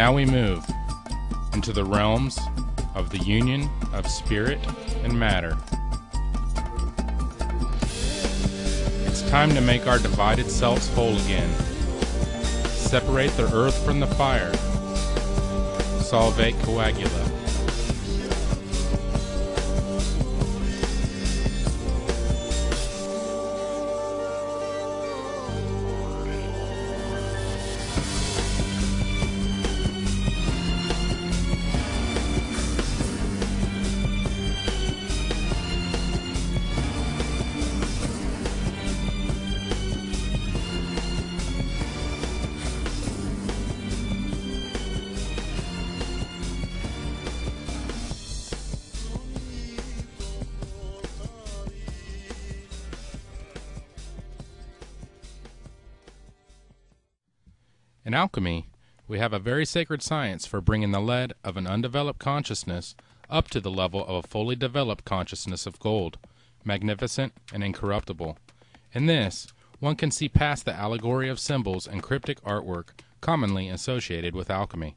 Now we move into the realms of the union of spirit and matter. It's time to make our divided selves whole again. Separate the earth from the fire. Solve et coagula. In alchemy, we have a very sacred science for bringing the lead of an undeveloped consciousness up to the level of a fully developed consciousness of gold, magnificent and incorruptible. In this, one can see past the allegory of symbols and cryptic artwork commonly associated with alchemy.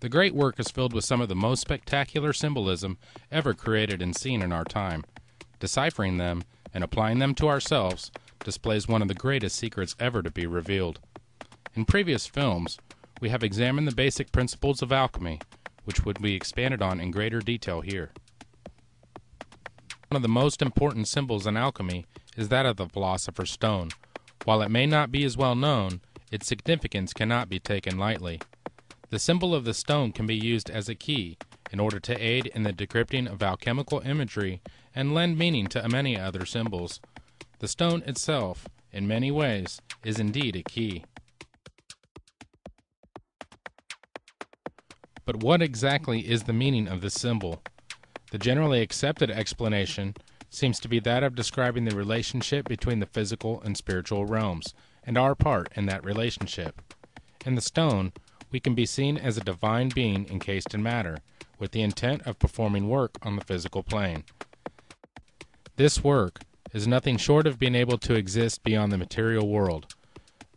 The great work is filled with some of the most spectacular symbolism ever created and seen in our time. Deciphering them and applying them to ourselves displays one of the greatest secrets ever to be revealed. In previous films, we have examined the basic principles of alchemy, which would be expanded on in greater detail here. One of the most important symbols in alchemy is that of the philosopher's stone. While it may not be as well known, its significance cannot be taken lightly. The symbol of the stone can be used as a key in order to aid in the decrypting of alchemical imagery and lend meaning to many other symbols. The stone itself, in many ways, is indeed a key. But what exactly is the meaning of this symbol? The generally accepted explanation seems to be that of describing the relationship between the physical and spiritual realms, and our part in that relationship. In the stone, we can be seen as a divine being encased in matter, with the intent of performing work on the physical plane. This work is nothing short of being able to exist beyond the material world,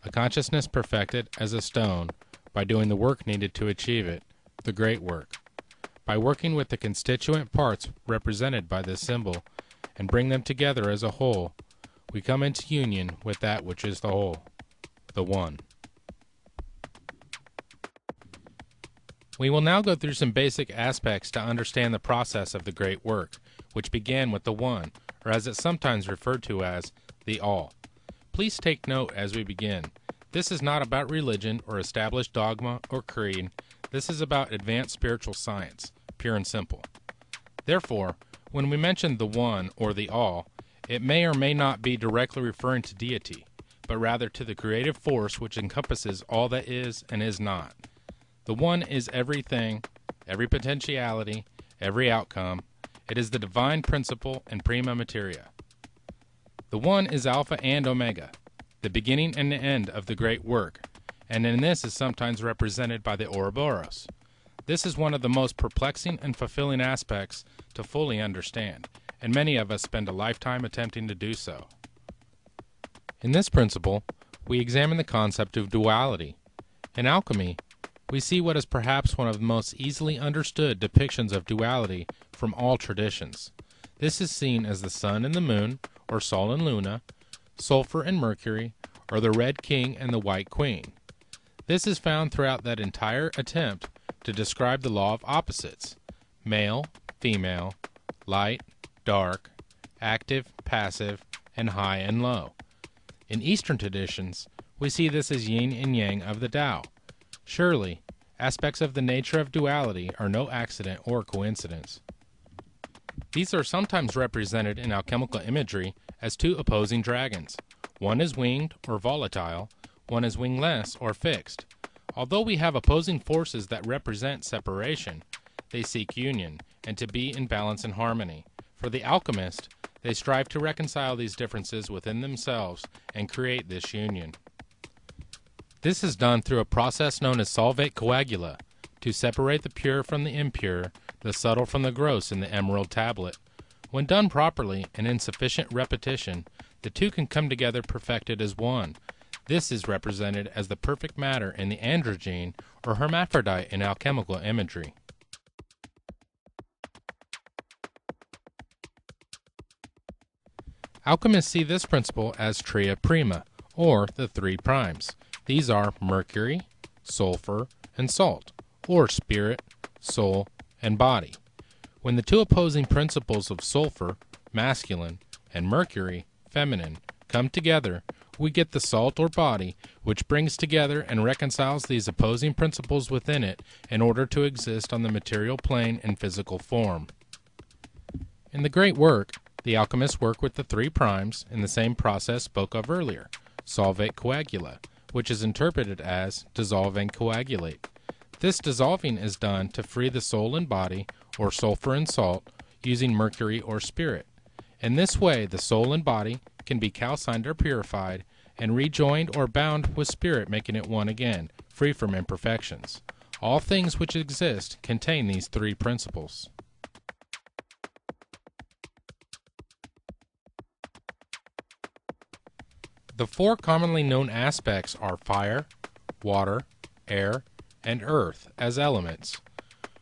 a consciousness perfected as a stone by doing the work needed to achieve it the great work. By working with the constituent parts represented by this symbol and bring them together as a whole, we come into union with that which is the whole, the One. We will now go through some basic aspects to understand the process of the great work, which began with the One, or as it's sometimes referred to as the All. Please take note as we begin. This is not about religion or established dogma or creed, this is about advanced spiritual science, pure and simple. Therefore, when we mention the One or the All, it may or may not be directly referring to deity, but rather to the creative force which encompasses all that is and is not. The One is everything, every potentiality, every outcome. It is the divine principle and prima materia. The One is Alpha and Omega, the beginning and the end of the great work, and in this is sometimes represented by the Ouroboros. This is one of the most perplexing and fulfilling aspects to fully understand, and many of us spend a lifetime attempting to do so. In this principle, we examine the concept of duality. In alchemy, we see what is perhaps one of the most easily understood depictions of duality from all traditions. This is seen as the sun and the moon, or Sol and Luna, sulfur and mercury, or the red king and the white queen. This is found throughout that entire attempt to describe the law of opposites male, female, light, dark, active, passive, and high and low. In Eastern traditions, we see this as yin and yang of the Tao. Surely, aspects of the nature of duality are no accident or coincidence. These are sometimes represented in alchemical imagery as two opposing dragons. One is winged or volatile, one is wingless or fixed. Although we have opposing forces that represent separation, they seek union and to be in balance and harmony. For the alchemist, they strive to reconcile these differences within themselves and create this union. This is done through a process known as solve et coagula to separate the pure from the impure, the subtle from the gross in the emerald tablet. When done properly and in sufficient repetition, the two can come together perfected as one, This is represented as the perfect matter in the androgyne or hermaphrodite in alchemical imagery. Alchemists see this principle as tria prima, or the three primes. These are mercury, sulfur, and salt, or spirit, soul, and body. When the two opposing principles of sulfur, masculine, and mercury, feminine, come together, we get the salt or body, which brings together and reconciles these opposing principles within it in order to exist on the material plane in physical form. In the great work, the alchemists work with the three primes in the same process spoke of earlier, solve et coagula, which is interpreted as dissolve and coagulate. This dissolving is done to free the soul and body, or sulfur and salt, using mercury or spirit. In this way, the soul and body can be calcined or purified, and rejoined or bound with spirit, making it one again, free from imperfections. All things which exist contain these three principles. The four commonly known aspects are fire, water, air, and earth as elements,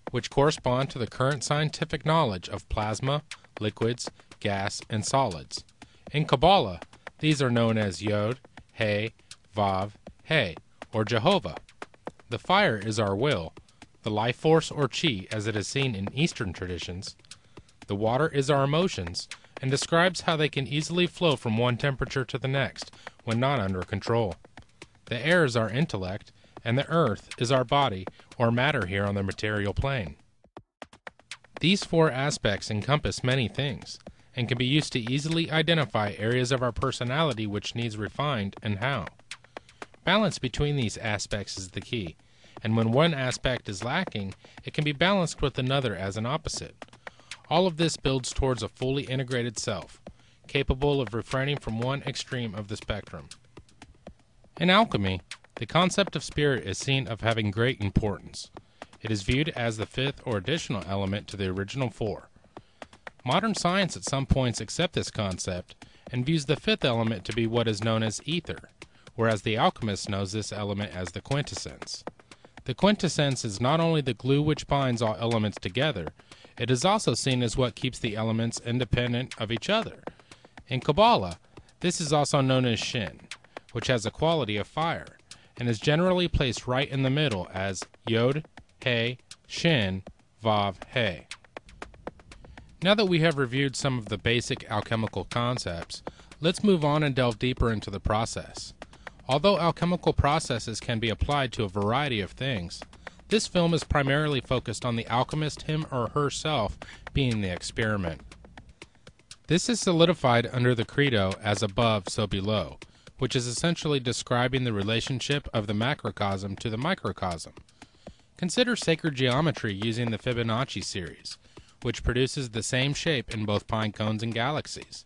which correspond to the current scientific knowledge of plasma, liquids, gas, and solids. In Kabbalah, these are known as Yod, He, Vav, He, or Jehovah. The fire is our will, the life force or chi as it is seen in Eastern traditions. The water is our emotions and describes how they can easily flow from one temperature to the next when not under control. The air is our intellect, and the earth is our body or matter here on the material plane. These four aspects encompass many things and can be used to easily identify areas of our personality which needs refined and how. Balance between these aspects is the key, and when one aspect is lacking, it can be balanced with another as an opposite. All of this builds towards a fully integrated self, capable of refraining from one extreme of the spectrum. In alchemy, the concept of spirit is seen of having great importance. It is viewed as the fifth or additional element to the original four. Modern science at some points accepts this concept and views the fifth element to be what is known as ether, whereas the alchemist knows this element as the quintessence. The quintessence is not only the glue which binds all elements together, it is also seen as what keeps the elements independent of each other. In Kabbalah, this is also known as Shin, which has a quality of fire, and is generally placed right in the middle as Yod, He, Shin, Vav, He. Now that we have reviewed some of the basic alchemical concepts, let's move on and delve deeper into the process. Although alchemical processes can be applied to a variety of things, this film is primarily focused on the alchemist him or herself being the experiment. This is solidified under the credo as above, so below, which is essentially describing the relationship of the macrocosm to the microcosm. Consider sacred geometry using the Fibonacci series which produces the same shape in both pine cones and galaxies.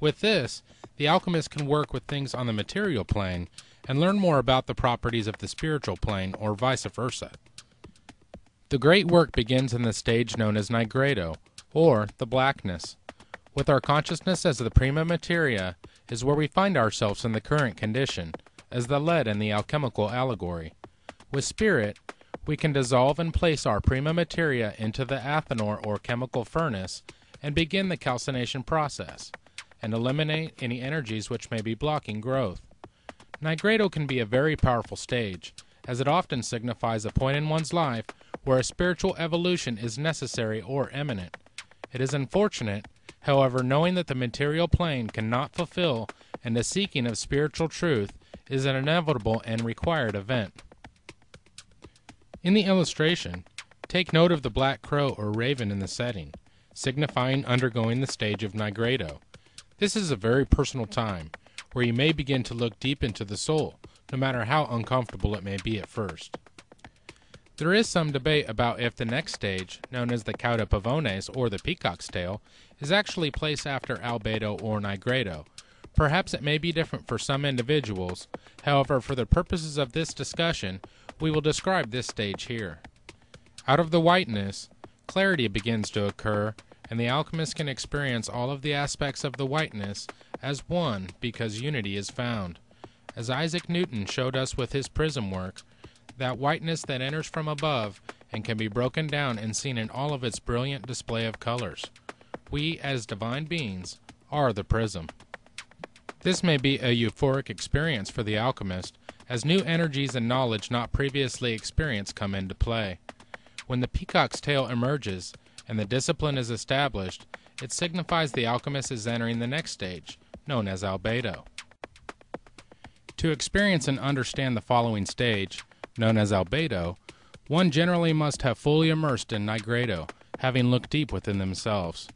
With this, the alchemist can work with things on the material plane and learn more about the properties of the spiritual plane or vice versa. The great work begins in the stage known as nigredo, or the blackness. With our consciousness as the prima materia is where we find ourselves in the current condition, as the lead in the alchemical allegory. With spirit, we can dissolve and place our prima materia into the Athanor or chemical furnace and begin the calcination process, and eliminate any energies which may be blocking growth. Nigredo can be a very powerful stage, as it often signifies a point in one's life where a spiritual evolution is necessary or imminent. It is unfortunate, however, knowing that the material plane cannot fulfill and the seeking of spiritual truth is an inevitable and required event. In the illustration, take note of the black crow or raven in the setting, signifying undergoing the stage of nigredo. This is a very personal time, where you may begin to look deep into the soul, no matter how uncomfortable it may be at first. There is some debate about if the next stage, known as the cauda pavonis or the peacock's tail, is actually placed after albedo or nigredo. Perhaps it may be different for some individuals. However, for the purposes of this discussion, we will describe this stage here. Out of the whiteness, clarity begins to occur, and the alchemist can experience all of the aspects of the whiteness as one because unity is found. as Isaac Newton showed us with his prism work, that whiteness that enters from above and can be broken down and seen in all of its brilliant display of colors. We, as divine beings, are the prism. This may be a euphoric experience for the alchemist, as new energies and knowledge not previously experienced come into play. When the peacock's tail emerges and the discipline is established, it signifies the alchemist is entering the next stage, known as albedo. To experience and understand the following stage, known as albedo, one generally must have fully immersed in nigredo, having looked deep within themselves.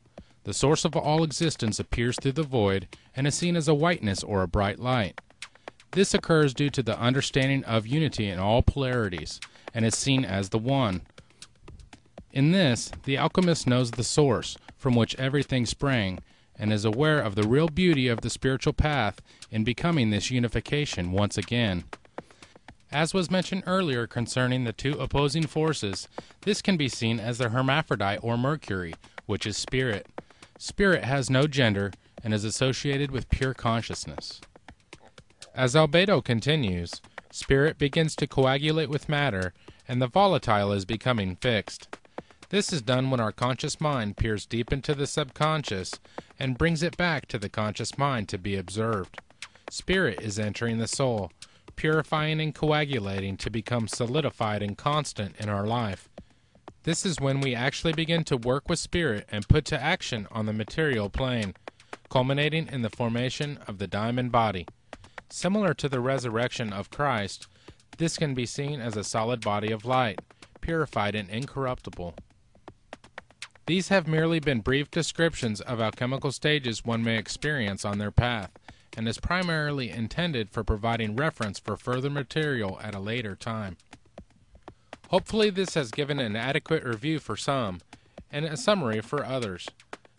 The source of all existence appears through the void and is seen as a whiteness or a bright light. This occurs due to the understanding of unity in all polarities and is seen as the One. In this, the alchemist knows the source from which everything sprang and is aware of the real beauty of the spiritual path in becoming this unification once again. As was mentioned earlier concerning the two opposing forces, this can be seen as the hermaphrodite or Mercury, which is spirit. Spirit has no gender and is associated with pure consciousness. As albedo continues, spirit begins to coagulate with matter, and the volatile is becoming fixed. This is done when our conscious mind peers deep into the subconscious and brings it back to the conscious mind to be observed. Spirit is entering the soul, purifying and coagulating to become solidified and constant in our life. This is when we actually begin to work with spirit and put to action on the material plane, culminating in the formation of the diamond body. Similar to the resurrection of Christ, this can be seen as a solid body of light, purified and incorruptible. These have merely been brief descriptions of alchemical stages one may experience on their path and is primarily intended for providing reference for further material at a later time. Hopefully, this has given an adequate review for some and a summary for others.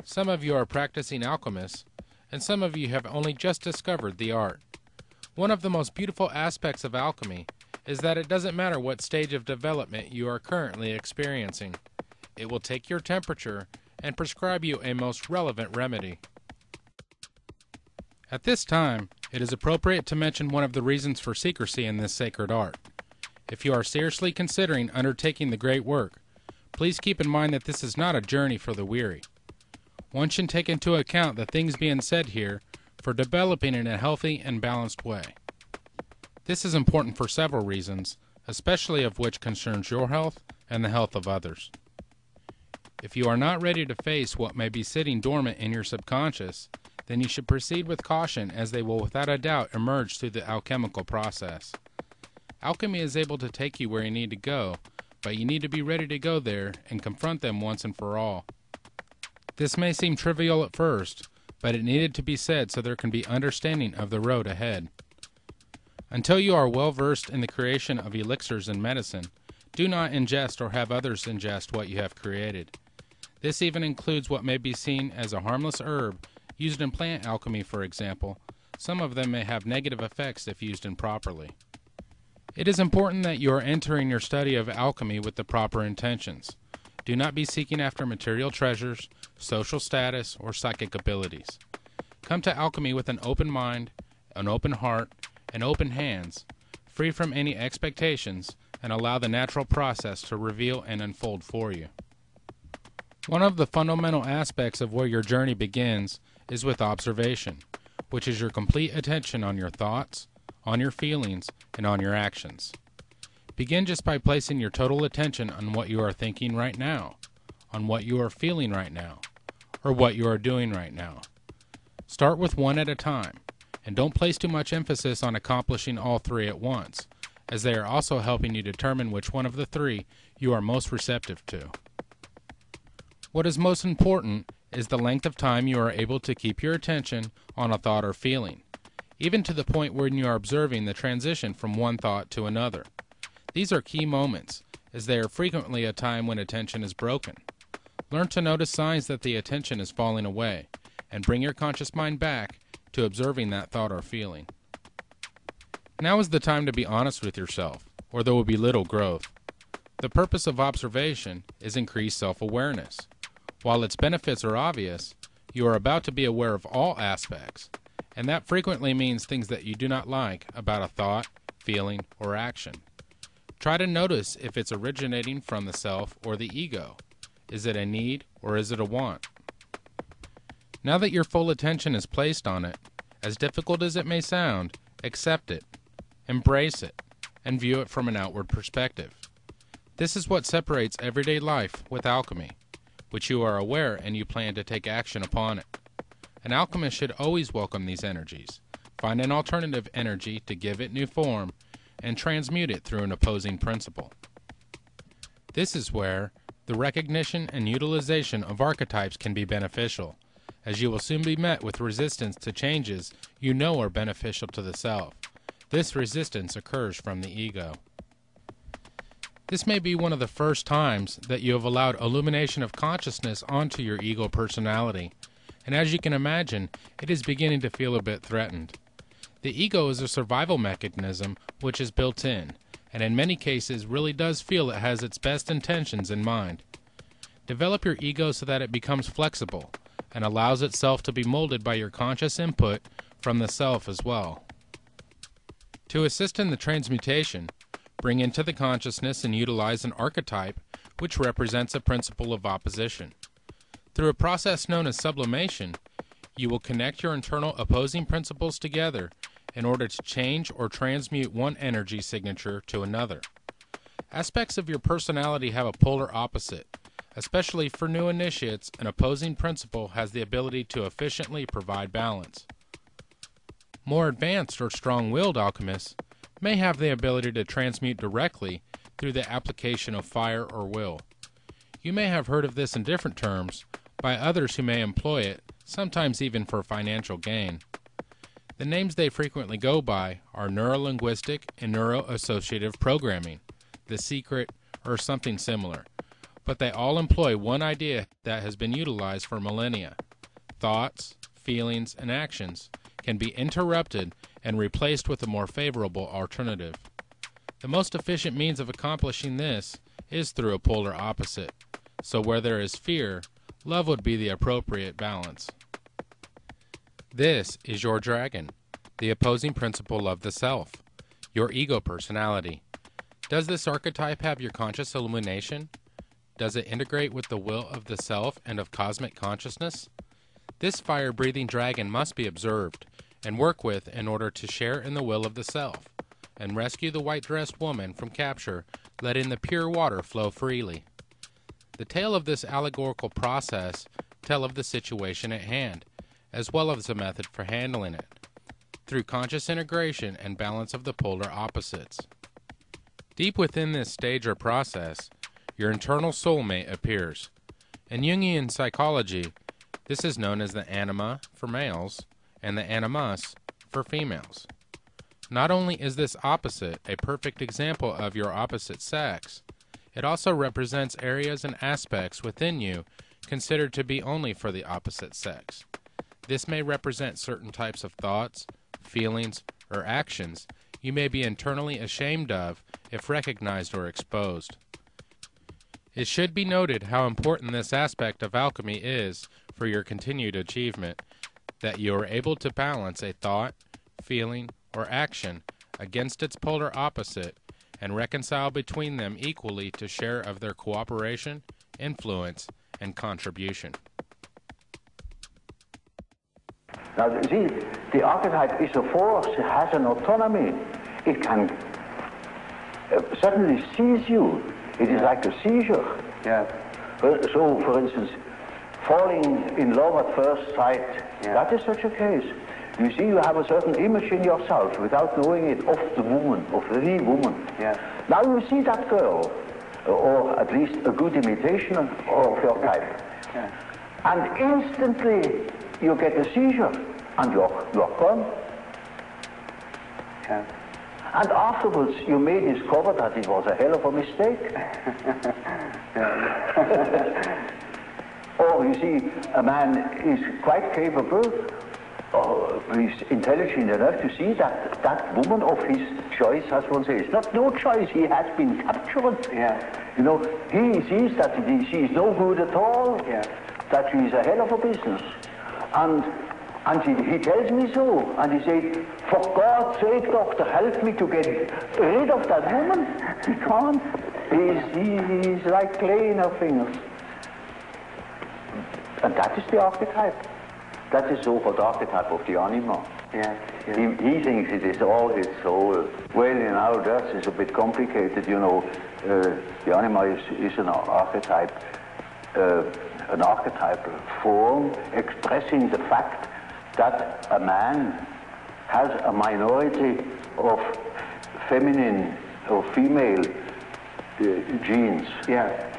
Some of you are practicing alchemists, and some of you have only just discovered the art. One of the most beautiful aspects of alchemy is that it doesn't matter what stage of development you are currently experiencing. It will take your temperature and prescribe you a most relevant remedy. At this time, it is appropriate to mention one of the reasons for secrecy in this sacred art. If you are seriously considering undertaking the great work, please keep in mind that this is not a journey for the weary. One should take into account the things being said here for developing in a healthy and balanced way. This is important for several reasons, especially of which concerns your health and the health of others. If you are not ready to face what may be sitting dormant in your subconscious, then you should proceed with caution as they will without a doubt emerge through the alchemical process. Alchemy is able to take you where you need to go, but you need to be ready to go there and confront them once and for all. This may seem trivial at first, but it needed to be said so there can be understanding of the road ahead. Until you are well versed in the creation of elixirs and medicine, do not ingest or have others ingest what you have created. This even includes what may be seen as a harmless herb Used in plant alchemy, for example, some of them may have negative effects if used improperly. It is important that you are entering your study of alchemy with the proper intentions. Do not be seeking after material treasures, social status, or psychic abilities. Come to alchemy with an open mind, an open heart, and open hands, free from any expectations, and allow the natural process to reveal and unfold for you. One of the fundamental aspects of where your journey begins is with observation, which is your complete attention on your thoughts, on your feelings, and on your actions. Begin just by placing your total attention on what you are thinking right now, on what you are feeling right now, or what you are doing right now. Start with one at a time, and don't place too much emphasis on accomplishing all three at once, as they are also helping you determine which one of the three you are most receptive to. What is most important is the length of time you are able to keep your attention on a thought or feeling, even to the point when you are observing the transition from one thought to another. These are key moments, as they are frequently a time when attention is broken. Learn to notice signs that the attention is falling away, and bring your conscious mind back to observing that thought or feeling. Now is the time to be honest with yourself, or there will be little growth. The purpose of observation is increased self awareness. While its benefits are obvious, you are about to be aware of all aspects, and that frequently means things that you do not like about a thought, feeling, or action. Try to notice if it's originating from the self or the ego. Is it a need or is it a want? Now that your full attention is placed on it, as difficult as it may sound, accept it, embrace it, and view it from an outward perspective. This is what separates everyday life with alchemy, which you are aware and you plan to take action upon it. An alchemist should always welcome these energies, find an alternative energy to give it new form, and transmute it through an opposing principle. This is where the recognition and utilization of archetypes can be beneficial, as you will soon be met with resistance to changes you know are beneficial to the self. This resistance occurs from the ego. This may be one of the first times that you have allowed illumination of consciousness onto your ego personality, and as you can imagine, it is beginning to feel a bit threatened. The ego is a survival mechanism which is built in, and in many cases really does feel it has its best intentions in mind. Develop your ego so that it becomes flexible and allows itself to be molded by your conscious input from the self as well. To assist in the transmutation, bring into the consciousness and utilize an archetype which represents a principle of opposition. Through a process known as sublimation, you will connect your internal opposing principles together in order to change or transmute one energy signature to another. Aspects of your personality have a polar opposite. Especially for new initiates, an opposing principle has the ability to efficiently provide balance. More advanced or strong willed alchemists may have the ability to transmute directly through the application of fire or will. You may have heard of this in different terms by others who may employ it, sometimes even for financial gain. The names they frequently go by are neurolinguistic and neuroassociative programming, the secret, or something similar, but they all employ one idea that has been utilized for millennia. Thoughts, feelings, and actions can be interrupted and replaced with a more favorable alternative. The most efficient means of accomplishing this is through a polar opposite. So where there is fear, love would be the appropriate balance. This is your dragon, the opposing principle of the self, your ego personality. Does this archetype have your conscious illumination? Does it integrate with the will of the self and of cosmic consciousness? This fire breathing dragon must be observed and work with in order to share in the will of the self and rescue the white dressed woman from capture, letting the pure water flow freely. The tale of this allegorical process tell of the situation at hand as well as a method for handling it, through conscious integration and balance of the polar opposites. Deep within this stage or process, your internal soulmate appears. In Jungian psychology, this is known as the anima for males and the animus for females. Not only is this opposite a perfect example of your opposite sex, it also represents areas and aspects within you considered to be only for the opposite sex. This may represent certain types of thoughts, feelings, or actions you may be internally ashamed of if recognized or exposed. It should be noted how important this aspect of alchemy is for your continued achievement, that you are able to balance a thought, feeling, or action against its polar opposite and reconcile between them equally to share of their cooperation, influence, and contribution. Now, see, the archetype is a force, it has an autonomy. It can uh, suddenly seize you. It is like a seizure. Yeah. So, for instance, falling in love at first sight, Yeah. that is such a case. You see, you have a certain image in yourself without knowing it of the woman, of the woman. Yeah. Now you see that girl, uh, or at least a good imitation of your type. Yeah. And instantly you get a seizure and you're, you're gone. Yeah. And afterwards you may discover that it was a hell of a mistake. or oh, you see, a man is quite capable, uh, or he's intelligent enough to see that that woman of his choice, as one says, not no choice, he has been captured. Yeah. You know, he sees that he- she is no good at all, Yeah. that she is a hell of a business. And And he, he tells me so. And he said, for God's sake, doctor, help me to get rid of that woman. He can't. He's, he, he's like clay in her fingers. And that is the archetype. That is so-called archetype of the anima. Yes, yes. He, he thinks it is all his soul. Well, in our Dutch, it's a bit complicated, you know. Uh, the anima is, is an archetype, uh, an archetypal form expressing the fact that a man has a minority of feminine or female uh, genes. Yes.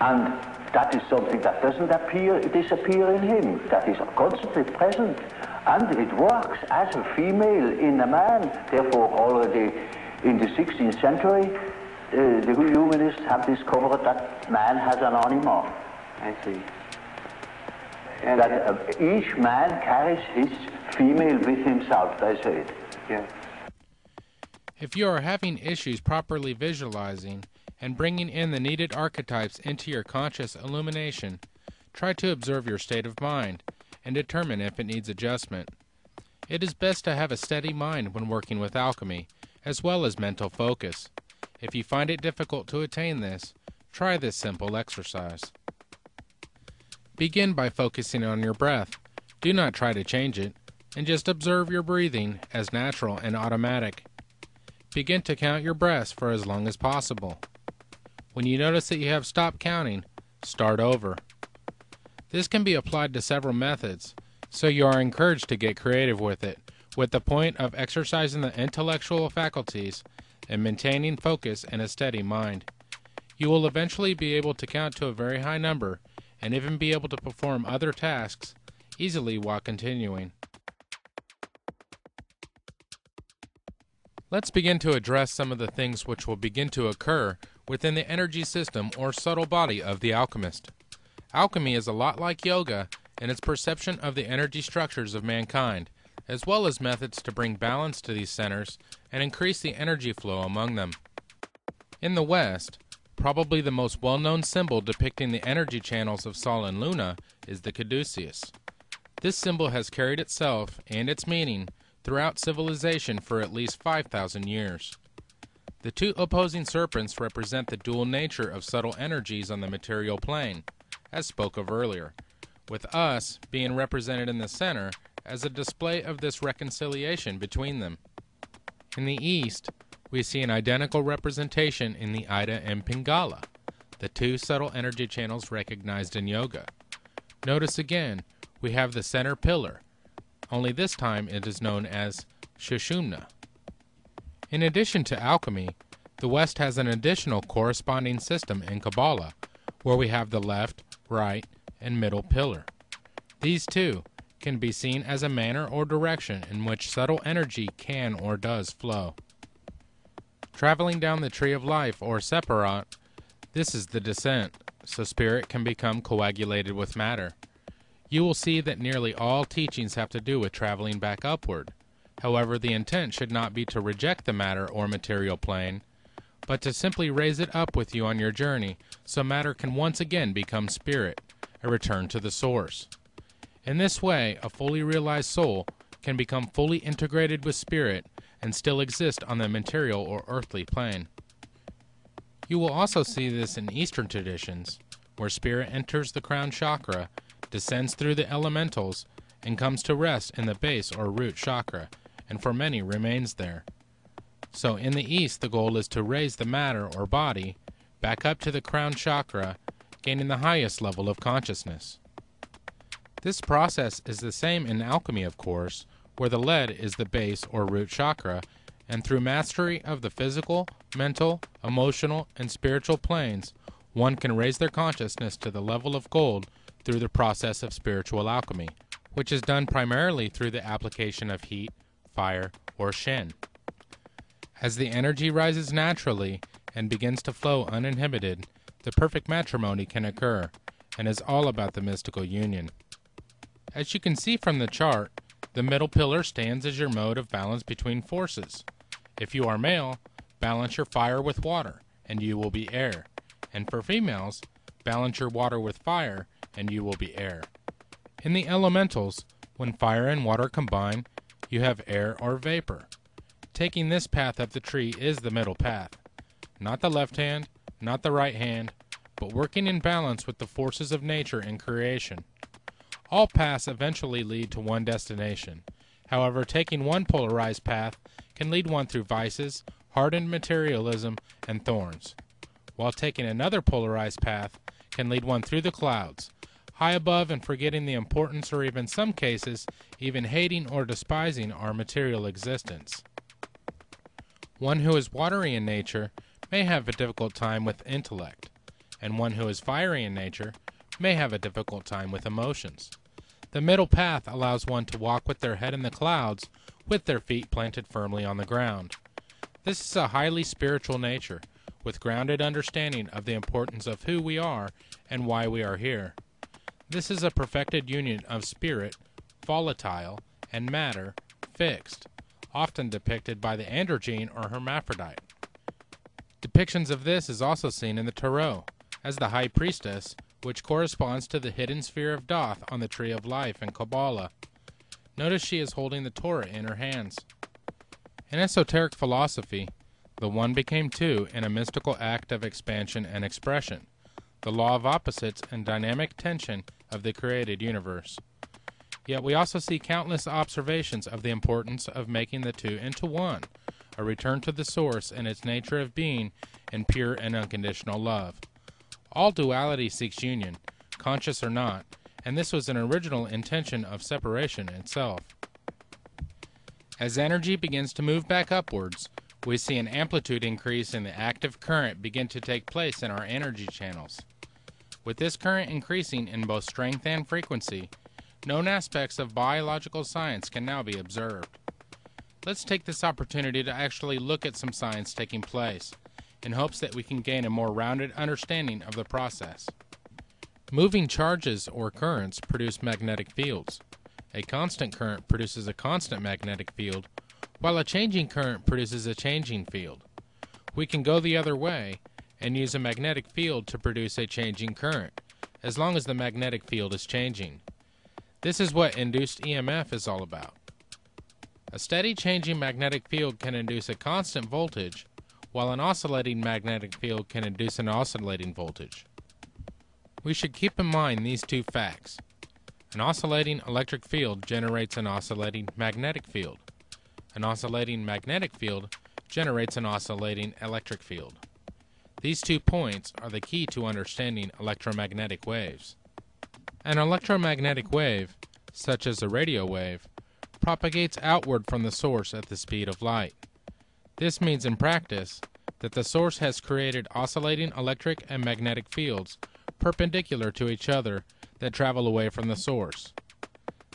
And that is something that doesn't appear, disappear in him. That is constantly present. And it works as a female in a man. Therefore, already in the 16th century, uh, the humanists have discovered that man has an anima. I see. And That uh, each man carries his female with himself, they say it. yes. If you are having issues properly visualizing and bringing in the needed archetypes into your conscious illumination, try to observe your state of mind and determine if it needs adjustment. It is best to have a steady mind when working with alchemy, as well as mental focus. If you find it difficult to attain this, try this simple exercise. Begin by focusing on your breath. Do not try to change it, and just observe your breathing as natural and automatic. Begin to count your breaths for as long as possible. When you notice that you have stopped counting, start over. This can be applied to several methods, so you are encouraged to get creative with it, with the point of exercising the intellectual faculties and maintaining focus and a steady mind. You will eventually be able to count to a very high number and even be able to perform other tasks easily while continuing. Let's begin to address some of the things which will begin to occur within the energy system or subtle body of the alchemist. Alchemy is a lot like yoga in its perception of the energy structures of mankind, as well as methods to bring balance to these centers and increase the energy flow among them. In the West, probably the most well known symbol depicting the energy channels of Sol and Luna is the caduceus. This symbol has carried itself and its meaning throughout civilization for at least 5,000 years. The two opposing serpents represent the dual nature of subtle energies on the material plane, as spoke of earlier, with us being represented in the center as a display of this reconciliation between them. In the East, we see an identical representation in the Ida and Pingala, the two subtle energy channels recognized in yoga. Notice again, we have the center pillar, only this time it is known as Sushumna. In addition to alchemy, the West has an additional corresponding system in Kabbalah, where we have the left, right, and middle pillar. These two can be seen as a manner or direction in which subtle energy can or does flow. Traveling down the tree of life or sephirot, this is the descent, so spirit can become coagulated with matter. You will see that nearly all teachings have to do with traveling back upward. However, the intent should not be to reject the matter or material plane, but to simply raise it up with you on your journey so matter can once again become spirit, a return to the source. In this way, a fully realized soul can become fully integrated with spirit and still exist on the material or earthly plane. You will also see this in Eastern traditions, where spirit enters the crown chakra, descends through the elementals, and comes to rest in the base or root chakra, and for many remains there. So in the East, the goal is to raise the matter or body back up to the crown chakra, gaining the highest level of consciousness. This process is the same in alchemy, of course, where the lead is the base or root chakra, and through mastery of the physical, mental, emotional, and spiritual planes, one can raise their consciousness to the level of gold through the process of spiritual alchemy, which is done primarily through the application of heat, fire, or shin. As the energy rises naturally and begins to flow uninhibited, the perfect matrimony can occur, and is all about the mystical union. As you can see from the chart, the middle pillar stands as your mode of balance between forces. If you are male, balance your fire with water, and you will be air. And for females, balance your water with fire, and you will be air. In the elementals, When fire and water combine, you have air or vapor. Taking this path up the tree is the middle path. Not the left hand, not the right hand, but working in balance with the forces of nature and creation. All paths eventually lead to one destination. However, taking one polarized path can lead one through vices, hardened materialism, and thorns, while taking another polarized path can lead one through the clouds, high above and forgetting the importance or even in some cases even hating or despising our material existence. One who is watery in nature may have a difficult time with intellect, and one who is fiery in nature may have a difficult time with emotions. The middle path allows one to walk with their head in the clouds with their feet planted firmly on the ground. This is a highly spiritual nature, with grounded understanding of the importance of who we are and why we are here. This is a perfected union of spirit, volatile, and matter, fixed, often depicted by the androgyne or hermaphrodite. Depictions of this is also seen in the Tarot, as the High Priestess, which corresponds to the hidden sphere of Daath on the Tree of Life in Kabbalah. Notice she is holding the Torah in her hands. In esoteric philosophy, the one became two in a mystical act of expansion and expression, the law of opposites and dynamic tension of the created universe. Yet we also see countless observations of the importance of making the two into one, a return to the source and its nature of being in pure and unconditional love. All duality seeks union, conscious or not, and this was an original intention of separation itself. As energy begins to move back upwards, we see an amplitude increase in the active current begin to take place in our energy channels. With this current increasing in both strength and frequency, known aspects of biological science can now be observed. Let's take this opportunity to actually look at some science taking place, in hopes that we can gain a more rounded understanding of the process. Moving charges or currents produce magnetic fields. A constant current produces a constant magnetic field, while a changing current produces a changing field. We can go the other way and use a magnetic field to produce a changing current, as long as the magnetic field is changing. This is what induced EMF is all about. A steady changing magnetic field can induce a constant voltage, while an oscillating magnetic field can induce an oscillating voltage. We should keep in mind these two facts. An oscillating electric field generates an oscillating magnetic field. An oscillating magnetic field generates an oscillating electric field. These two points are the key to understanding electromagnetic waves. An electromagnetic wave, such as a radio wave, propagates outward from the source at the speed of light. This means in practice that the source has created oscillating electric and magnetic fields perpendicular to each other that travel away from the source.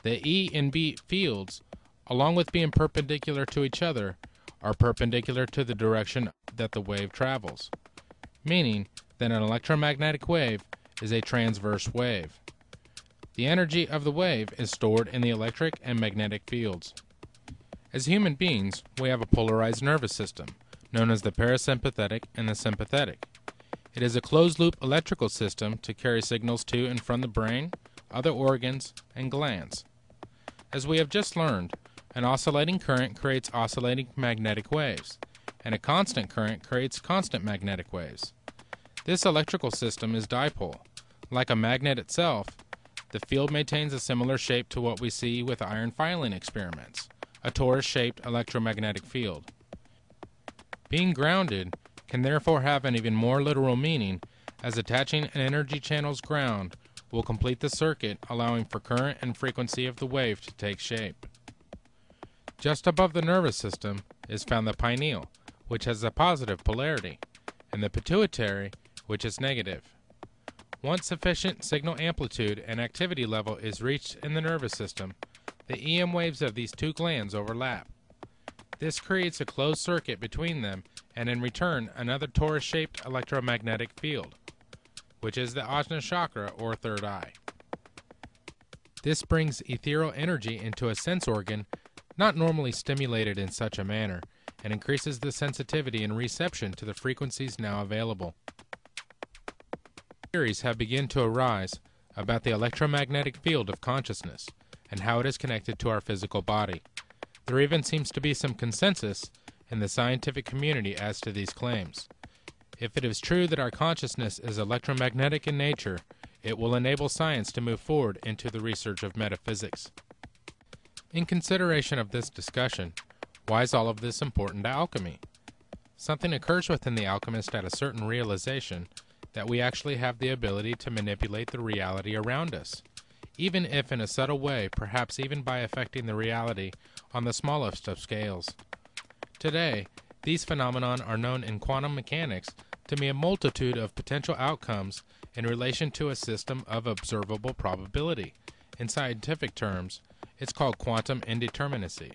The E and B fields, along with being perpendicular to each other, are perpendicular to the direction that the wave travels, meaning that an electromagnetic wave is a transverse wave. The energy of the wave is stored in the electric and magnetic fields. As human beings, we have a polarized nervous system, known as the parasympathetic and the sympathetic. It is a closed-loop electrical system to carry signals to and from the brain, other organs, and glands. As we have just learned, an oscillating current creates oscillating magnetic waves, and a constant current creates constant magnetic waves. This electrical system is dipole. Like a magnet itself, the field maintains a similar shape to what we see with iron filing experiments, a torus-shaped electromagnetic field. Being grounded can therefore have an even more literal meaning, as attaching an energy channel's ground will complete the circuit, allowing for current and frequency of the wave to take shape. Just above the nervous system is found the pineal, which has a positive polarity, and the pituitary, which is negative. Once sufficient signal amplitude and activity level is reached in the nervous system, the EM waves of these two glands overlap. This creates a closed circuit between them and in return another torus-shaped electromagnetic field, which is the Ajna chakra or third eye. This brings ethereal energy into a sense organ not normally stimulated in such a manner and increases the sensitivity and reception to the frequencies now available. Theories have begun to arise about the electromagnetic field of consciousness, and how it is connected to our physical body. There even seems to be some consensus in the scientific community as to these claims. If it is true that our consciousness is electromagnetic in nature, it will enable science to move forward into the research of metaphysics. In consideration of this discussion, why is all of this important to alchemy? Something occurs within the alchemist at a certain realization that we actually have the ability to manipulate the reality around us, even if in a subtle way, perhaps even by affecting the reality on the smallest of scales. Today, these phenomena are known in quantum mechanics to be a multitude of potential outcomes in relation to a system of observable probability. In scientific terms, it's called quantum indeterminacy.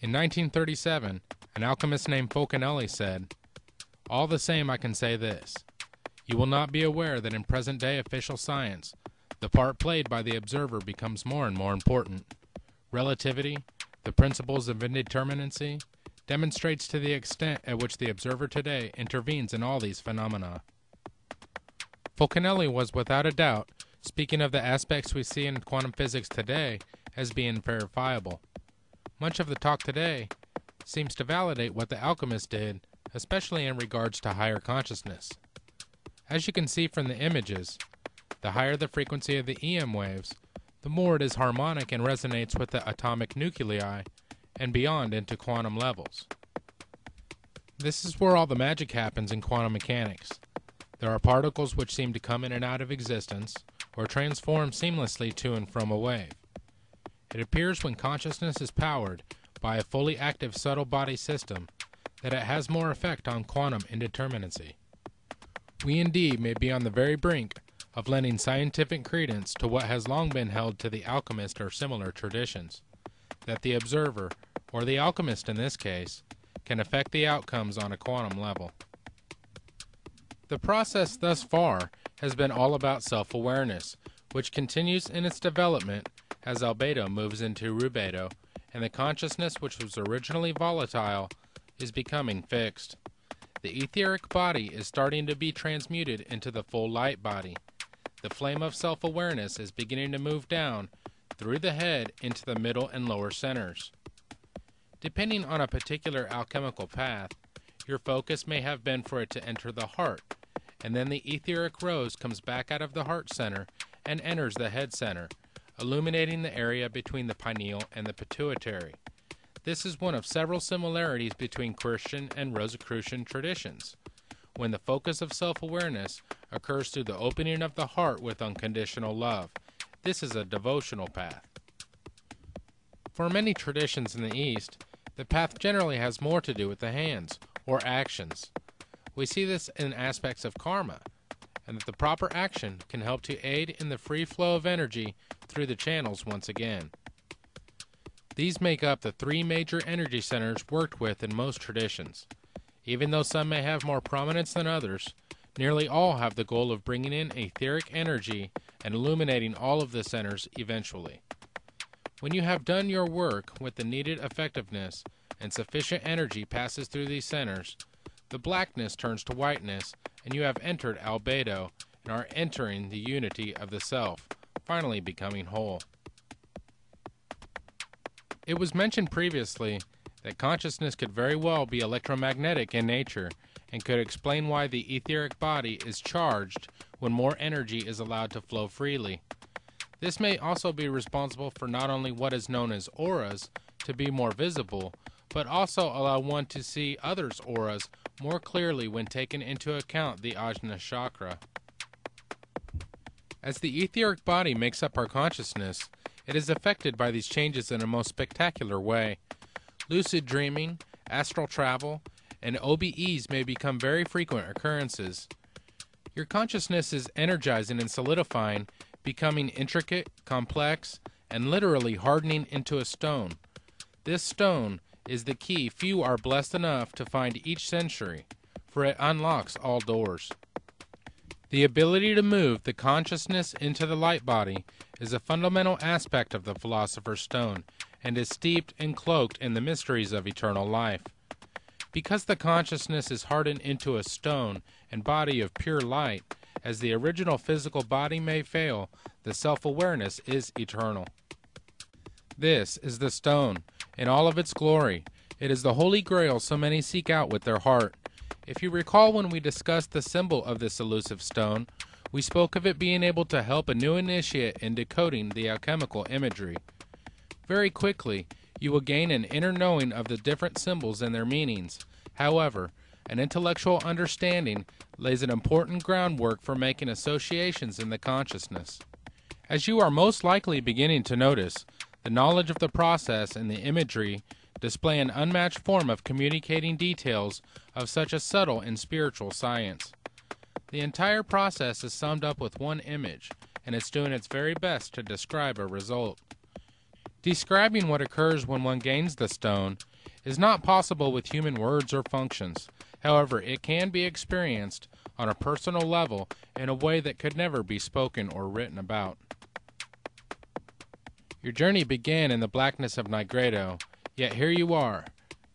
In 1937, an alchemist named Fulcanelli said, All the same, I can say this. You will not be aware that in present day official science, the part played by the observer becomes more and more important. Relativity, the principles of indeterminacy, demonstrates to the extent at which the observer today intervenes in all these phenomena. Fulcanelli was without a doubt speaking of the aspects we see in quantum physics today as being verifiable. Much of the talk today seems to validate what the alchemist did, especially in regards to higher consciousness. As you can see from the images, the higher the frequency of the EM waves, the more it is harmonic and resonates with the atomic nuclei and beyond into quantum levels. This is where all the magic happens in quantum mechanics. There are particles which seem to come in and out of existence, or transform seamlessly to and from a wave. It appears when consciousness is powered by a fully active subtle body system that it has more effect on quantum indeterminacy. We indeed may be on the very brink of lending scientific credence to what has long been held to the alchemist or similar traditions that the observer, or the alchemist in this case, can affect the outcomes on a quantum level. The process thus far has been all about self awareness, which continues in its development as albedo moves into rubedo, and the consciousness which was originally volatile is becoming fixed. The etheric body is starting to be transmuted into the full light body. The flame of self awareness is beginning to move down through the head into the middle and lower centers. Depending on a particular alchemical path, your focus may have been for it to enter the heart, and then the etheric rose comes back out of the heart center and enters the head center, illuminating the area between the pineal and the pituitary. This is one of several similarities between Christian and Rosicrucian traditions, when the focus of self awareness occurs through the opening of the heart with unconditional love this is a devotional path. For many traditions in the East, the path generally has more to do with the hands, or actions. We see this in aspects of karma, and that the proper action can help to aid in the free flow of energy through the channels once again. These make up the three major energy centers worked with in most traditions. Even though some may have more prominence than others, nearly all have the goal of bringing in etheric energy and illuminating all of the centers eventually. When you have done your work with the needed effectiveness and sufficient energy passes through these centers, the blackness turns to whiteness, and you have entered albedo and are entering the unity of the self, finally becoming whole. It was mentioned previously that consciousness could very well be electromagnetic in nature and could explain why the etheric body is charged when more energy is allowed to flow freely. This may also be responsible for not only what is known as auras to be more visible, but also allow one to see others' auras more clearly when taken into account the Ajna chakra. As the etheric body makes up our consciousness, it is affected by these changes in a most spectacular way. Lucid dreaming, astral travel, and OBEs may become very frequent occurrences. Your consciousness is energizing and solidifying, becoming intricate, complex, and literally hardening into a stone. This stone is the key few are blessed enough to find each century, for it unlocks all doors. The ability to move the consciousness into the light body is a fundamental aspect of the Philosopher's Stone and is steeped and cloaked in the mysteries of eternal life. Because the consciousness is hardened into a stone and body of pure light, as the original physical body may fail, the self awareness is eternal. This is the stone, in all of its glory. It is the holy grail so many seek out with their heart. If you recall when we discussed the symbol of this elusive stone, we spoke of it being able to help a new initiate in decoding the alchemical imagery. Very quickly, you will gain an inner knowing of the different symbols and their meanings. However, an intellectual understanding lays an important groundwork for making associations in the consciousness. As you are most likely beginning to notice, the knowledge of the process and the imagery display an unmatched form of communicating details of such a subtle and spiritual science. The entire process is summed up with one image, and it's doing its very best to describe a result. Describing what occurs when one gains the stone is not possible with human words or functions. However, it can be experienced on a personal level in a way that could never be spoken or written about. Your journey began in the blackness of Nigredo, yet here you are,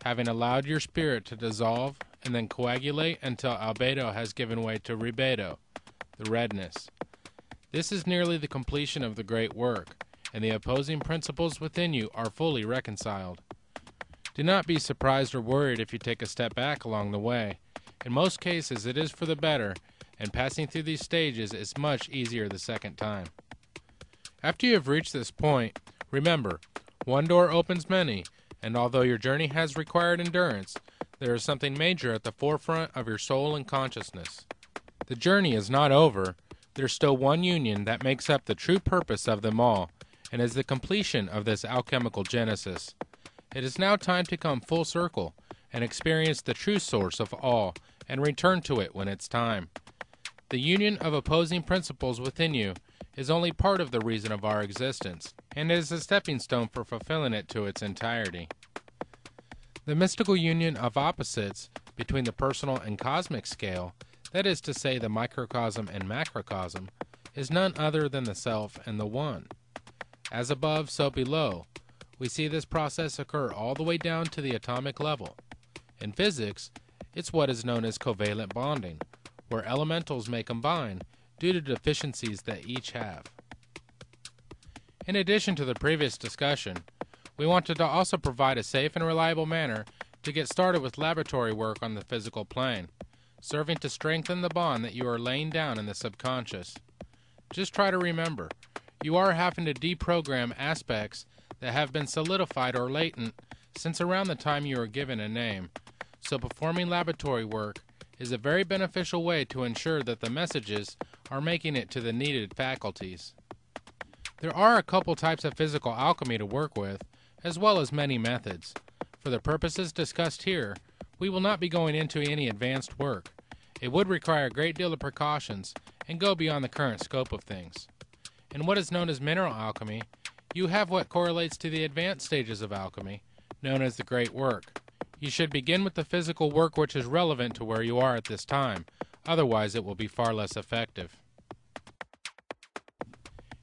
having allowed your spirit to dissolve and then coagulate until albedo has given way to rubedo, the redness. This is nearly the completion of the great work, and the opposing principles within you are fully reconciled. Do not be surprised or worried if you take a step back along the way. In most cases, it is for the better, and passing through these stages is much easier the second time. After you have reached this point, remember, one door opens many, and although your journey has required endurance, there is something major at the forefront of your soul and consciousness. The journey is not over. There's still one union that makes up the true purpose of them all, and is the completion of this alchemical genesis. It is now time to come full circle and experience the true source of all and return to it when it's time. The union of opposing principles within you is only part of the reason of our existence, and is a stepping stone for fulfilling it to its entirety. The mystical union of opposites between the personal and cosmic scale, that is to say, the microcosm and macrocosm, is none other than the Self and the One. As above, so below. We see this process occur all the way down to the atomic level. In physics, it's what is known as covalent bonding, where elementals may combine due to deficiencies that each have. In addition to the previous discussion, we wanted to also provide a safe and reliable manner to get started with laboratory work on the physical plane, serving to strengthen the bond that you are laying down in the subconscious. Just try to remember, you are having to deprogram aspects that have been solidified or latent since around the time you are given a name, so performing laboratory work is a very beneficial way to ensure that the messages are making it to the needed faculties. There are a couple types of physical alchemy to work with, as well as many methods. For the purposes discussed here, we will not be going into any advanced work. It would require a great deal of precautions and go beyond the current scope of things. In what is known as mineral alchemy, you have what correlates to the advanced stages of alchemy, known as the great work. You should begin with the physical work which is relevant to where you are at this time, otherwise, it will be far less effective.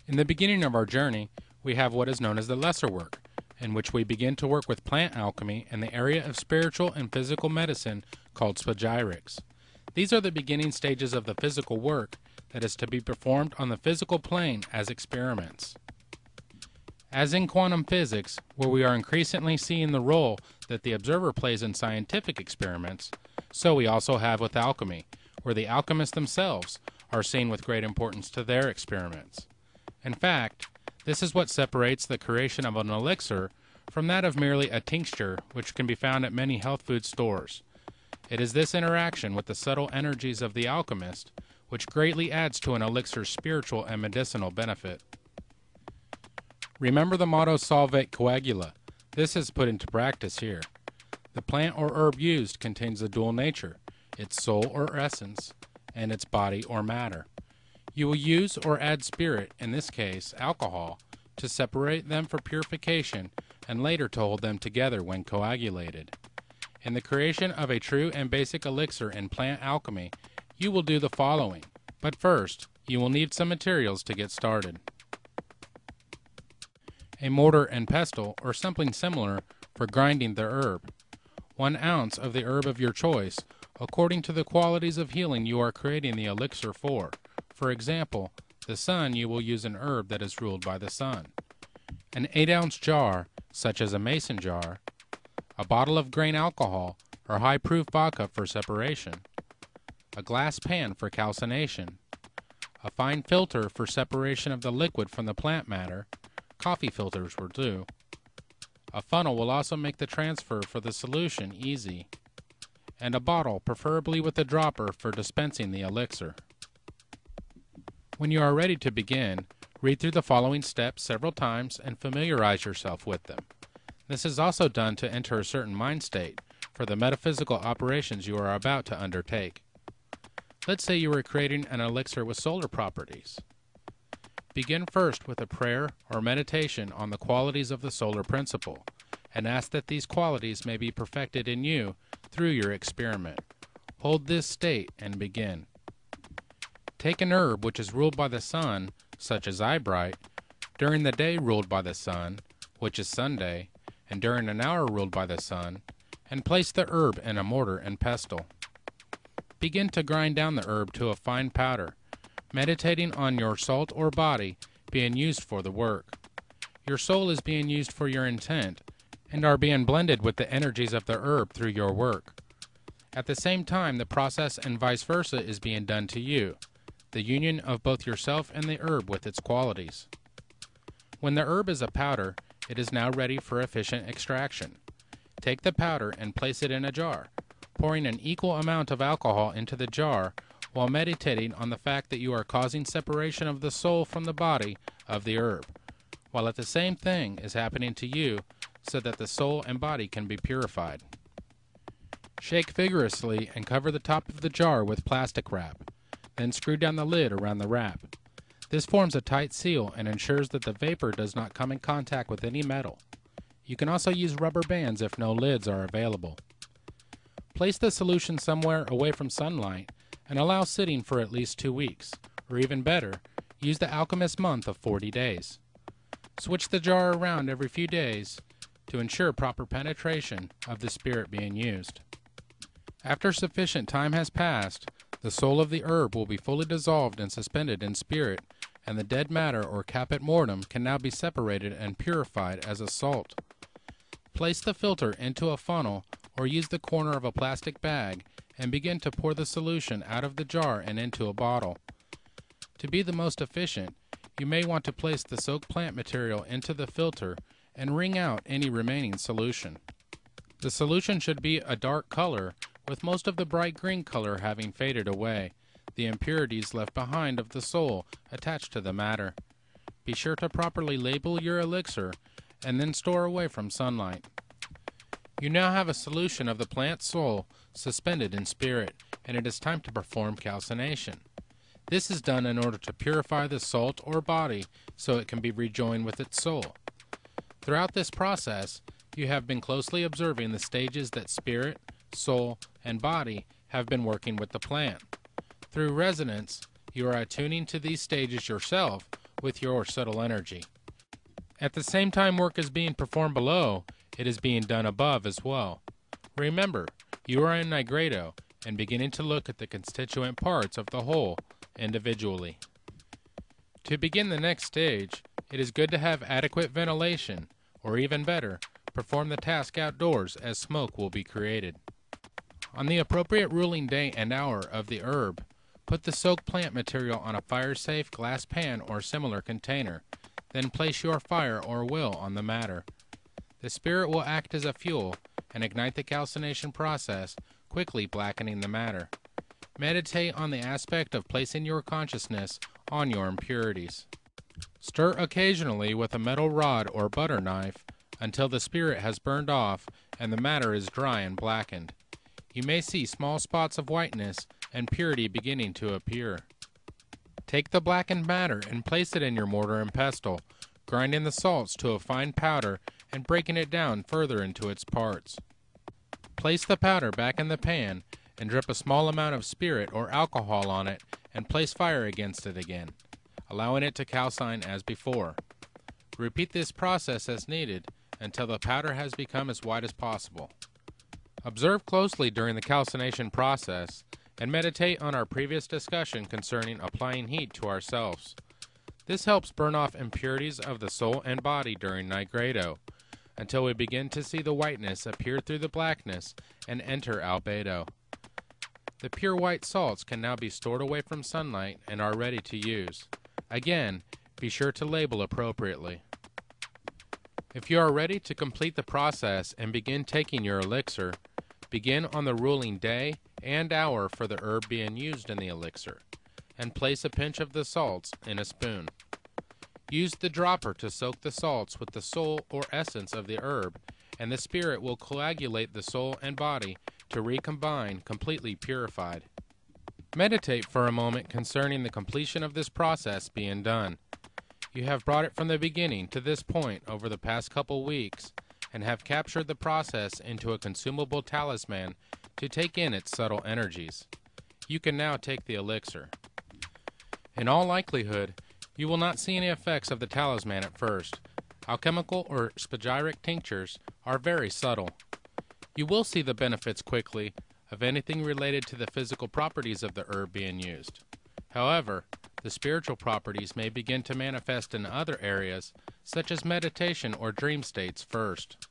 In the beginning of our journey, we have what is known as the lesser work, in which we begin to work with plant alchemy in the area of spiritual and physical medicine called spagyrics. These are the beginning stages of the physical work that is to be performed on the physical plane as experiments. As in quantum physics, where we are increasingly seeing the role that the observer plays in scientific experiments, so we also have with alchemy, where the alchemists themselves are seen with great importance to their experiments. In fact, this is what separates the creation of an elixir from that of merely a tincture which can be found at many health food stores. It is this interaction with the subtle energies of the alchemist which greatly adds to an elixir's spiritual and medicinal benefit. Remember the motto Solve et coagula. This is put into practice here. The plant or herb used contains a dual nature, its soul or essence, and its body or matter. You will use or add spirit, in this case alcohol, to separate them for purification and later to hold them together when coagulated. In the creation of a true and basic elixir in plant alchemy, you will do the following. But first, you will need some materials to get started. A mortar and pestle, or something similar, for grinding the herb. One ounce of the herb of your choice, according to the qualities of healing you are creating the elixir for. For example, the sun you will use an herb that is ruled by the sun. an 8 ounce jar, such as a mason jar, a bottle of grain alcohol or high proof vodka for separation, a glass pan for calcination, a fine filter for separation of the liquid from the plant matter, coffee filters will do. A funnel will also make the transfer for the solution easy, and a bottle, preferably with a dropper, for dispensing the elixir. When you are ready to begin, read through the following steps several times and familiarize yourself with them. This is also done to enter a certain mind state for the metaphysical operations you are about to undertake. Let's say you are creating an elixir with solar properties. Begin first with a prayer or meditation on the qualities of the solar principle, and ask that these qualities may be perfected in you through your experiment. Hold this state and begin. Take an herb which is ruled by the sun, such as eyebright, during the day ruled by the sun, which is Sunday, and during an hour ruled by the sun, and place the herb in a mortar and pestle. Begin to grind down the herb to a fine powder, meditating on your salt or body being used for the work. Your soul is being used for your intent, and are being blended with the energies of the herb through your work. At the same time, the process and vice versa is being done to you, the union of both yourself and the herb with its qualities. When the herb is a powder, it is now ready for efficient extraction. Take the powder and place it in a jar, pouring an equal amount of alcohol into the jar while meditating on the fact that you are causing separation of the soul from the body of the herb, while at the same thing is happening to you so that the soul and body can be purified. Shake vigorously and cover the top of the jar with plastic wrap, then screw down the lid around the wrap. This forms a tight seal and ensures that the vapor does not come in contact with any metal. You can also use rubber bands if no lids are available. Place the solution somewhere away from sunlight and allow sitting for at least two weeks, or even better, use the alchemist month of 40 days. Switch the jar around every few days to ensure proper penetration of the spirit being used. After sufficient time has passed, the soul of the herb will be fully dissolved and suspended in spirit, and the dead matter or caput mortuum can now be separated and purified as a salt. Place the filter into a funnel or use the corner of a plastic bag and begin to pour the solution out of the jar and into a bottle. To be the most efficient, you may want to place the soaked plant material into the filter and wring out any remaining solution. The solution should be a dark color, with most of the bright green color having faded away, the impurities left behind of the soul attached to the matter. Be sure to properly label your elixir and then store away from sunlight. You now have a solution of the plant soul suspended in spirit, and it is time to perform calcination. This is done in order to purify the salt or body so it can be rejoined with its soul. Throughout this process, you have been closely observing the stages that spirit, soul, and body have been working with the plant. Through resonance, you are attuning to these stages yourself with your subtle energy. At the same time work is being performed below, it is being done above as well. Remember, you are in Nigredo and beginning to look at the constituent parts of the whole individually. To begin the next stage, it is good to have adequate ventilation, or even better, perform the task outdoors as smoke will be created. On the appropriate ruling day and hour of the herb, put the soaked plant material on a fire-safe glass pan or similar container, then place your fire or will on the matter. The spirit will act as a fuel and ignite the calcination process, quickly blackening the matter. Meditate on the aspect of placing your consciousness on your impurities. Stir occasionally with a metal rod or butter knife until the spirit has burned off and the matter is dry and blackened. You may see small spots of whiteness and purity beginning to appear. Take the blackened matter and place it in your mortar and pestle, grinding the salts to a fine powder and breaking it down further into its parts. Place the powder back in the pan and drip a small amount of spirit or alcohol on it and place fire against it again, allowing it to calcine as before. Repeat this process as needed until the powder has become as white as possible. Observe closely during the calcination process and meditate on our previous discussion concerning applying heat to ourselves. This helps burn off impurities of the soul and body during nigredo, until we begin to see the whiteness appear through the blackness and enter albedo. The pure white salts can now be stored away from sunlight and are ready to use. Again, be sure to label appropriately. If you are ready to complete the process and begin taking your elixir, begin on the ruling day and hour for the herb being used in the elixir, and place a pinch of the salts in a spoon. Use the dropper to soak the salts with the soul or essence of the herb, and the spirit will coagulate the soul and body to recombine completely purified. Meditate for a moment concerning the completion of this process being done. You have brought it from the beginning to this point over the past couple weeks and have captured the process into a consumable talisman to take in its subtle energies. You can now take the elixir. In all likelihood, you will not see any effects of the talisman at first. Alchemical or spagyric tinctures are very subtle. You will see the benefits quickly of anything related to the physical properties of the herb being used. However, the spiritual properties may begin to manifest in other areas, such as meditation or dream states first.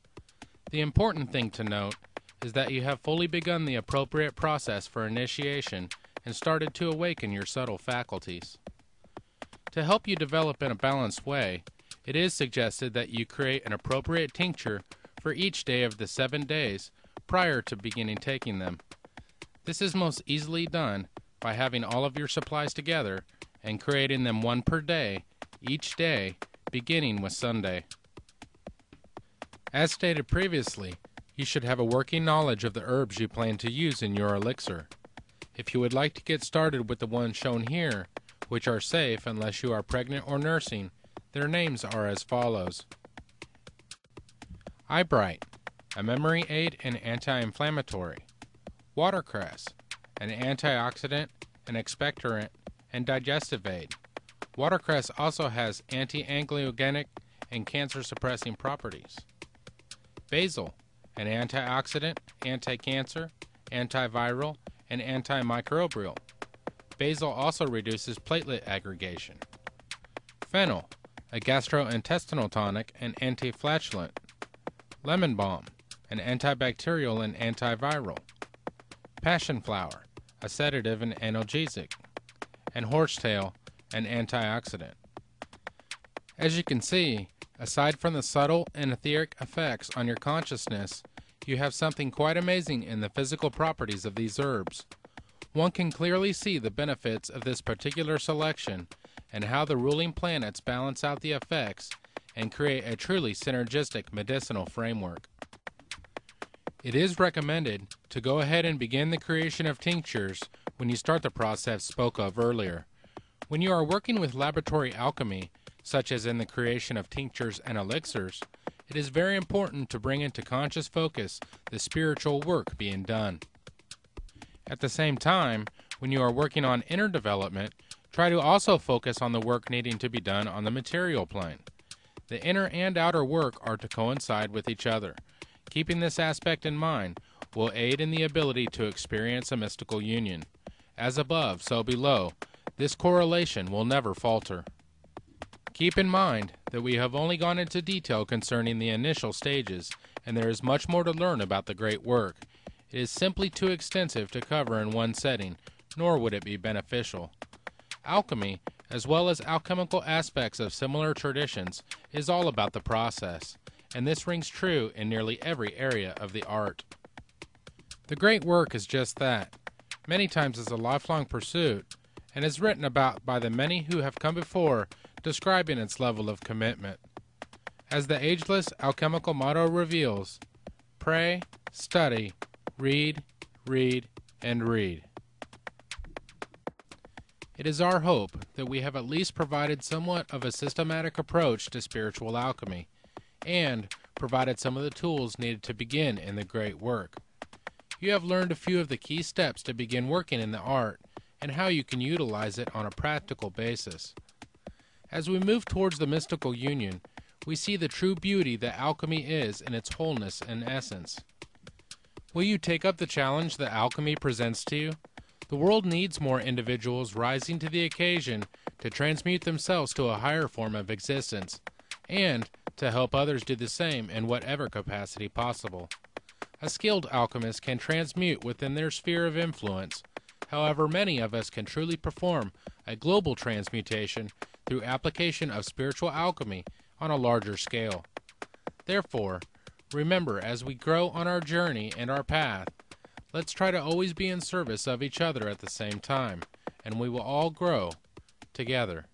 The important thing to note is that you have fully begun the appropriate process for initiation and started to awaken your subtle faculties. To help you develop in a balanced way, it is suggested that you create an appropriate tincture for each day of the seven days prior to beginning taking them. This is most easily done by having all of your supplies together and creating them one per day, each day, beginning with Sunday. As stated previously, you should have a working knowledge of the herbs you plan to use in your elixir. If you would like to get started with the ones shown here, which are safe unless you are pregnant or nursing. Their names are as follows Eyebright, a memory aid and anti inflammatory. Watercress, an antioxidant, an expectorant, and digestive aid. Watercress also has anti angiogenic and cancer suppressing properties. Basil, an antioxidant, anti cancer, antiviral, and antimicrobial. Basil also reduces platelet aggregation. Fennel, a gastrointestinal tonic and anti-flatulent. Lemon balm, an antibacterial and antiviral. Passion flower, a sedative and analgesic. And horsetail, an antioxidant. As you can see, aside from the subtle and etheric effects on your consciousness, you have something quite amazing in the physical properties of these herbs. One can clearly see the benefits of this particular selection and how the ruling planets balance out the effects and create a truly synergistic medicinal framework. It is recommended to go ahead and begin the creation of tinctures when you start the process spoke of earlier. When you are working with laboratory alchemy, such as in the creation of tinctures and elixirs, it is very important to bring into conscious focus the spiritual work being done. At the same time, when you are working on inner development, try to also focus on the work needing to be done on the material plane. The inner and outer work are to coincide with each other. Keeping this aspect in mind will aid in the ability to experience a mystical union. As above, so below, this correlation will never falter. Keep in mind that we have only gone into detail concerning the initial stages, and there is much more to learn about the great work. It is simply too extensive to cover in one setting, nor would it be beneficial. Alchemy, as well as alchemical aspects of similar traditions, is all about the process, and this rings true in nearly every area of the art. The great work is just that. Many times is a lifelong pursuit, and is written about by the many who have come before, describing its level of commitment. As the ageless alchemical motto reveals, pray, study, read, read, and read. It is our hope that we have at least provided somewhat of a systematic approach to spiritual alchemy and provided some of the tools needed to begin in the great work. You have learned a few of the key steps to begin working in the art and how you can utilize it on a practical basis. As we move towards the mystical union, we see the true beauty that alchemy is in its wholeness and essence. Will you take up the challenge that alchemy presents to you? The world needs more individuals rising to the occasion to transmute themselves to a higher form of existence, and to help others do the same in whatever capacity possible. A skilled alchemist can transmute within their sphere of influence. However, many of us can truly perform a global transmutation through application of spiritual alchemy on a larger scale. Therefore, remember as we grow on our journey and our path, let's try to always be in service of each other at the same time, and we will all grow together.